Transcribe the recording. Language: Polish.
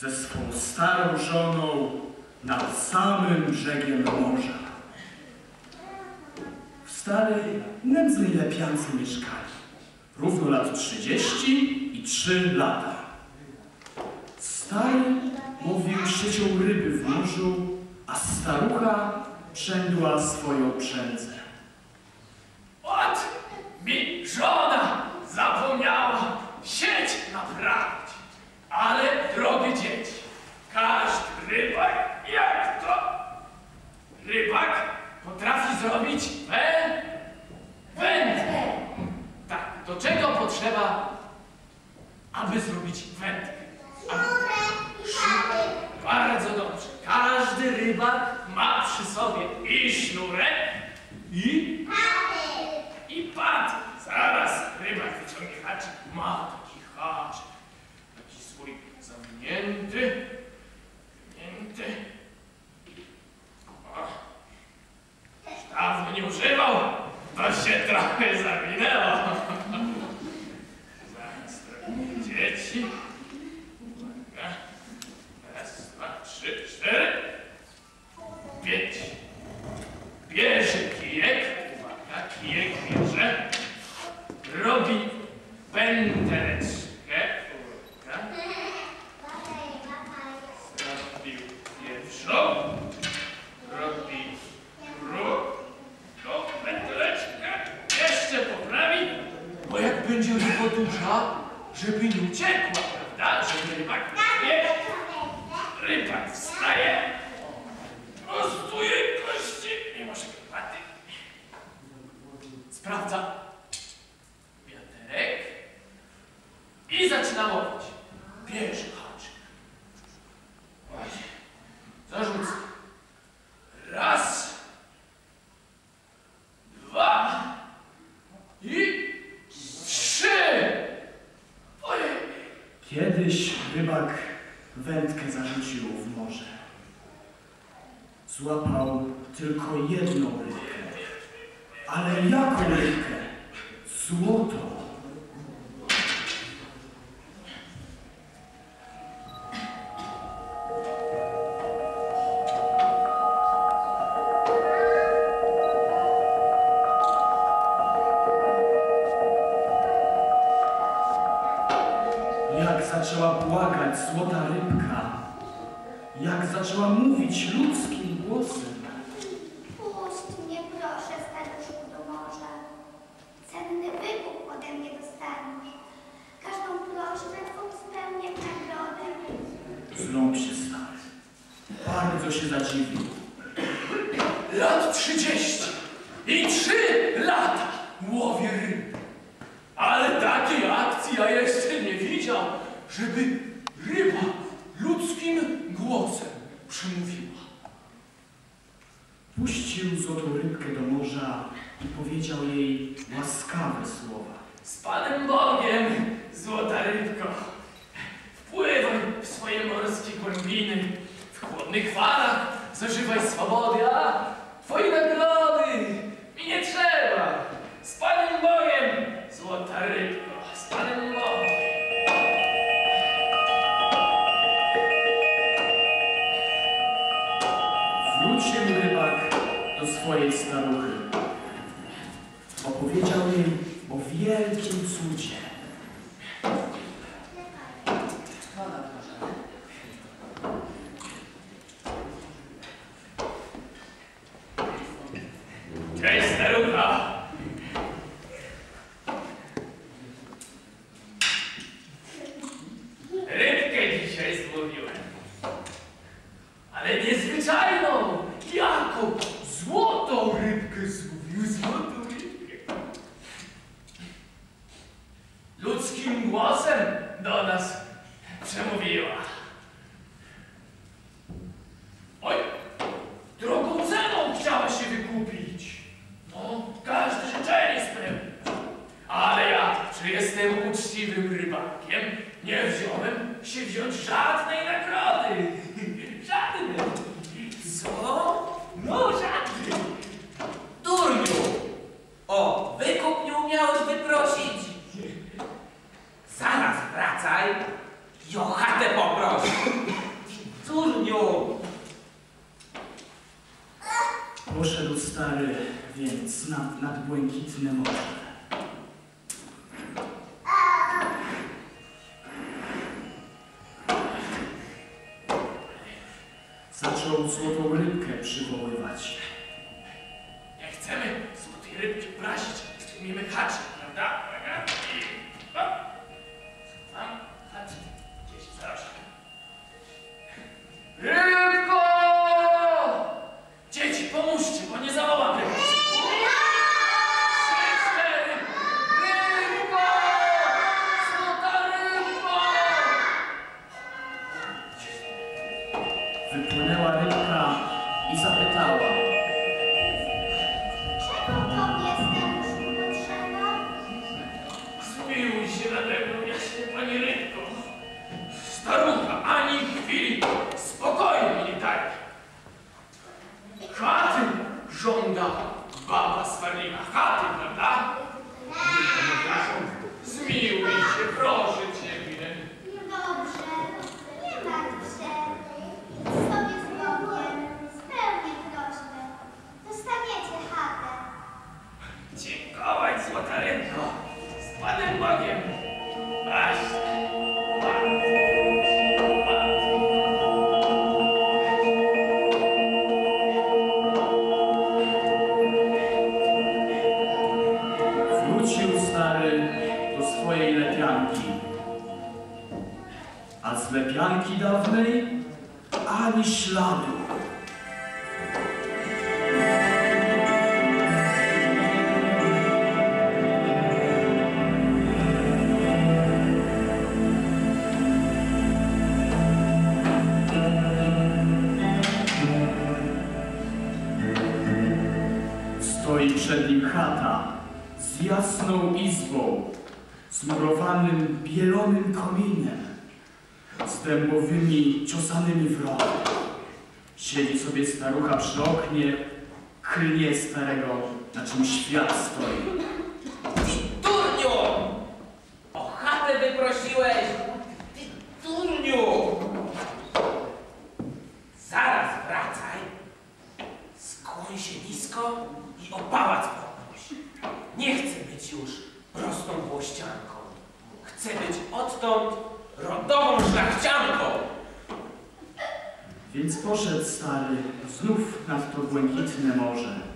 Ze swą starą żoną nad samym brzegiem morza. W starej, nędznej lepiance mieszkali. Równo lat 30 i 3 lata. Stary mówił siecią ryby w morzu, a starucha przędła swoją przędzę. Rybak ma przy sobie i sznurek, i i pat! Zaraz rybak wyciągnie haczyk. Ma duża, żeby nie uciekła, prawda, żeby rybak nie rybak wstaje, prostuje kości i może paty. Sprawdza wiaterek i zaczyna łowić. Bierze Kiedyś rybak wędkę zarzucił w morze. Złapał tylko jedną rybkę. Ale jaką rybkę? Złotą. Jak zaczęła błagać złota rybka, jak zaczęła mówić ludzkim głosem. Puść mnie proszę, staruszku, do morza. Cenny wybuch ode mnie dostaniesz. Każdą prośbę twą spełnię w nagrodę. Zrąb się stary. Bardzo się zadziwił. Lat trzydzieści i trzy lata łowię ryby. Ale takiej akcji ja jeszcze nie widział, żeby ryba ludzkim głosem przemówiła. Puścił złotą rybkę do morza i powiedział jej łaskawe słowa. Z Panem Bogiem, złota rybko, wpływaj w swoje morskie głębiny, w chłodnych falach zażywaj swobody, a twojej swojej staruchy. Opowiedział jej o wielkim cudzie. Cześć, starucha! Rybkę dzisiaj złowiłem. Ale niezwyczajną! Jaką? Złotą rybkę złowił, złotą rybkę. Ludzkim głosem do nas przemówiła. Oj, drogą ceną chciała się wykupić. No, każde życzenie spełnić. Ale ja, że jestem uczciwym rybakiem, nie wziąłem się wziąć żadnej nagrody. Żadnej. Co? No, żadnej. Durniu! O, wykup nie umiałeś wyprosić! Zaraz wracaj i o chatę poproś. Turniu! Poszedł stary więc nad, nad błękitne morze. Zaczął złotą rybkę przywoływać. Nie chcemy złotej rybki prasić, umiemy haczyk, prawda? I hop. Pomóżcie, bo nie zawołam baba swarliwa. Chaty, prawda? Zmiłuj się, proszę ciebie. Dobrze, nie martw się. Idź sobie z Bogiem, spełnij prośbę. Dostaniecie chatę. Dziękować, złota rybko. Z Panem Bogiem. Wrócił stary do swojej lepianki. A z lepianki dawnej ani śladu. Jasną izbą, zmurowanym bielonym kominem, z dębowymi ciosanymi w rok. Siedzi sobie starucha przy oknie, klnie starego, na czym świat stoi. Turniu! O chatę wyprosiłeś! Odtąd rodową szlachcianką. Więc poszedł stary znów nad to błękitne morze.